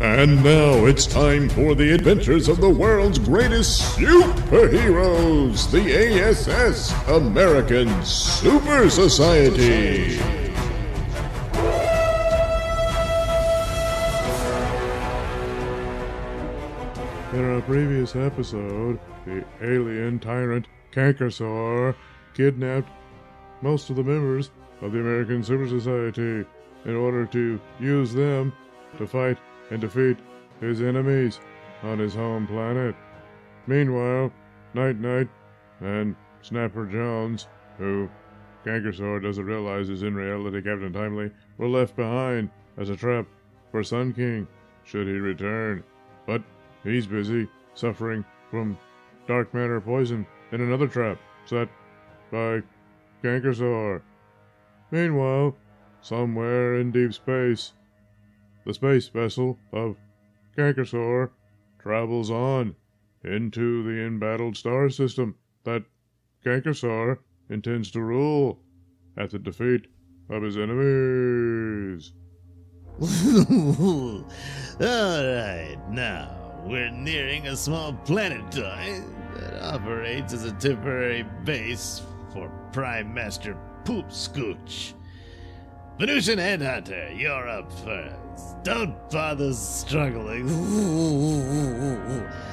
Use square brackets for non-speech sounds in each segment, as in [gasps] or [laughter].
And now it's time for the adventures of the world's greatest superheroes, the ASS, American Super Society. In our previous episode, the alien tyrant Kankersaur kidnapped most of the members of the American Super Society in order to use them to fight and defeat his enemies on his home planet. Meanwhile, Night Knight and Snapper Jones, who Kankersaur doesn't realize is in reality Captain Timely, were left behind as a trap for Sun King should he return. But he's busy suffering from dark matter poison in another trap set by Kankersaur. Meanwhile, somewhere in deep space, the space vessel of Kankersaur travels on into the embattled star system that Kankersaur intends to rule at the defeat of his enemies. [laughs] Alright, now we're nearing a small planetoid that operates as a temporary base for Prime Master Poop Scooch. Venusian Headhunter, you're up first. Don't bother struggling.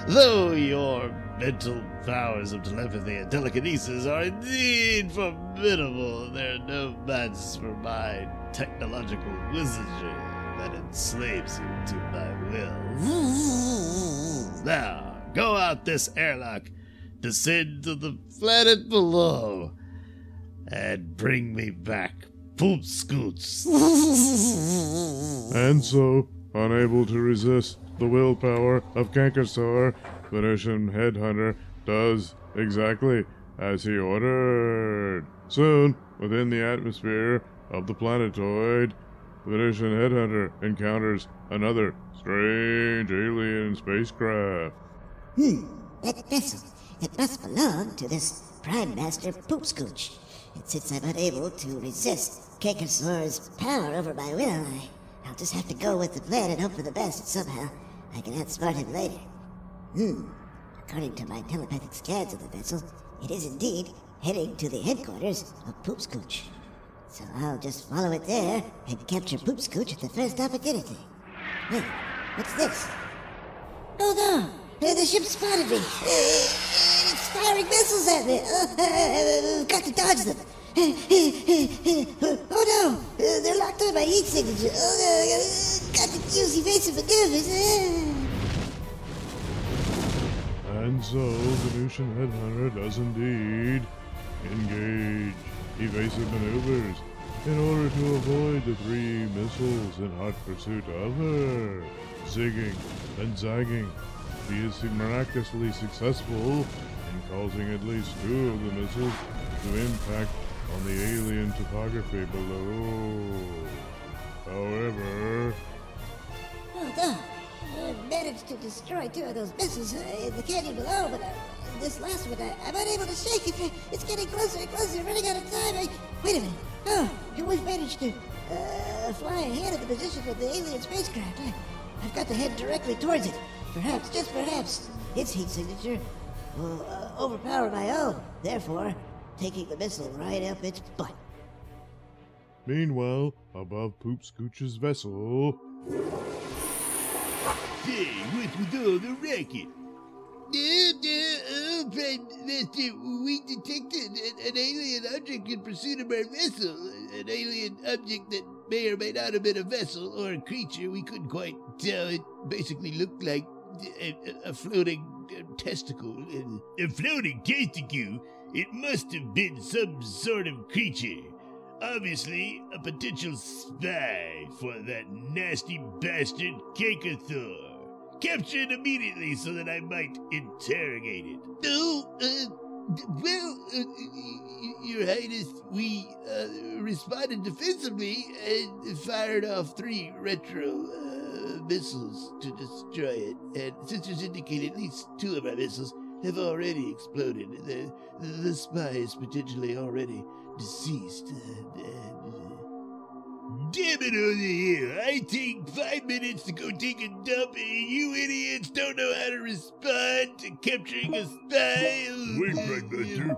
Though your mental powers of telepathy and telekinesis are indeed formidable, they're no match for my technological wizardry that enslaves you to my will. Now, go out this airlock, descend to the planet below, and bring me back Poop Scooch. [laughs] And so, unable to resist the willpower of Kankersaur, Venusian Headhunter does exactly as he ordered. Soon, within the atmosphere of the planetoid, Venusian Headhunter encounters another strange alien spacecraft. Hmm, that vessel. It must belong to this Prime Master Poopscooch. And since I'm unable to resist Kankersaur's power over my will, I, I'll just have to go with the plan and hope for the best somehow I can outsmart him later. Hmm, according to my telepathic scans of the vessel, it is indeed heading to the headquarters of Poopscooch. So I'll just follow it there and capture Poopscooch at the first opportunity. Wait, what's this? Oh no! The ship spotted me! [gasps] It's firing missiles at me! [laughs] I've Got to dodge them! Oh no! Uh, They're locked on my heat signature! Oh, uh, Got to use evasive maneuvers! And so, the Venusian Headhunter does indeed engage evasive maneuvers in order to avoid the three missiles in hot pursuit of her. Zigging and zagging, he is miraculously successful in causing at least two of the missiles to impact on the alien topography below. However, Well done! I managed to destroy two of those missiles uh, in the canyon below, but uh, this last one, I, I'm unable to shake it. It's getting closer and closer, running out of time. I, wait a minute. Oh, we've managed to uh, fly ahead of the position of the alien spacecraft. I, I've got to head directly towards it. Perhaps, just perhaps, its heat signature will uh, overpower my own, therefore taking the missile right up its butt. meanwhile, above Poop Scooch's vessel, Say, what's with all the racket? Uh, uh, oh, Prime Master, we detected an, an alien object in pursuit of our vessel. An alien object that may or may not have been a vessel or a creature. We couldn't quite tell. It basically looked like a, a- a floating uh, testicle. A floating testicle? It must have been some sort of creature. Obviously, a potential spy for that nasty bastard Kakathor. Capture it immediately so that I might interrogate it. No, uh, well, uh, Your Highness, we uh, responded defensively and fired off three retro uh, missiles to destroy it. And sensors indicated at least two of our missiles have already exploded. The, the spy is potentially already deceased. Uh, uh, Damn it over here. I take five minutes to go take a dump, and you idiots don't know how to respond to capturing a spy. Wait, Master.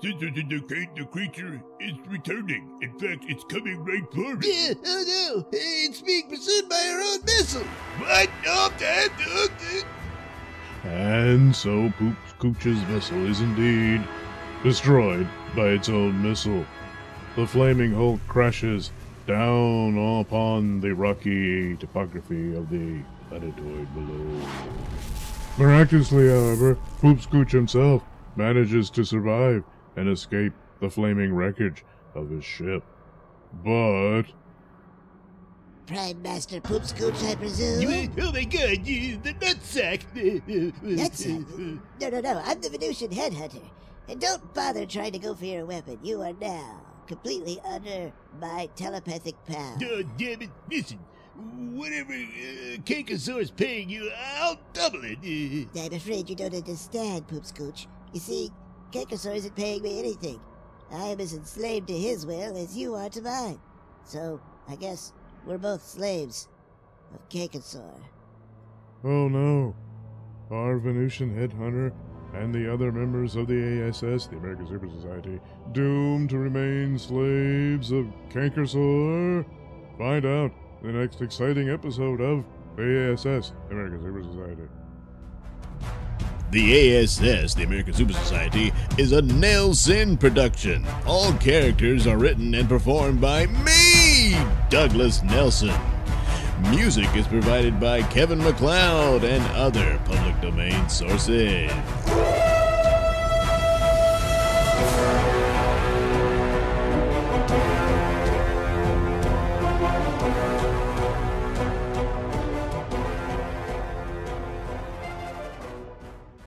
Since it's indicate the creature is returning. In fact, it's coming right for me. Yeah, oh no, it's being pursued by our own missile. What? Oh, oh, that. And so Poop Scooch's vessel is indeed destroyed by its own missile. The flaming hulk crashes down upon the rocky topography of the planetoid below. Miraculously, however, Poop Scooch himself manages to survive and escape the flaming wreckage of his ship. But Prime Master Poop Scooch, I presume? You- Oh my god, you, the nutsack. Nutsack? No, no, no, I'm the Venusian headhunter. And don't bother trying to go for your weapon. You are now completely under my telepathic power. Oh, damn it. Listen, whatever uh, Kankersaur's paying you, I'll double it. I'm afraid you don't understand, Poop Scooch. You see, Kankasaur isn't paying me anything. I am as enslaved to his will as you are to mine. So, I guess we're both slaves of Kankersaur. Oh no! Our Venusian headhunter and the other members of the ASS, the American Super Society, doomed to remain slaves of Kankersaur? Find out in the next exciting episode of the ASS, the American Super Society. The ASS, the American Super Society, is a Nelson production. All characters are written and performed by me, Douglas Nelson. Music is provided by Kevin MacLeod and other public domain sources.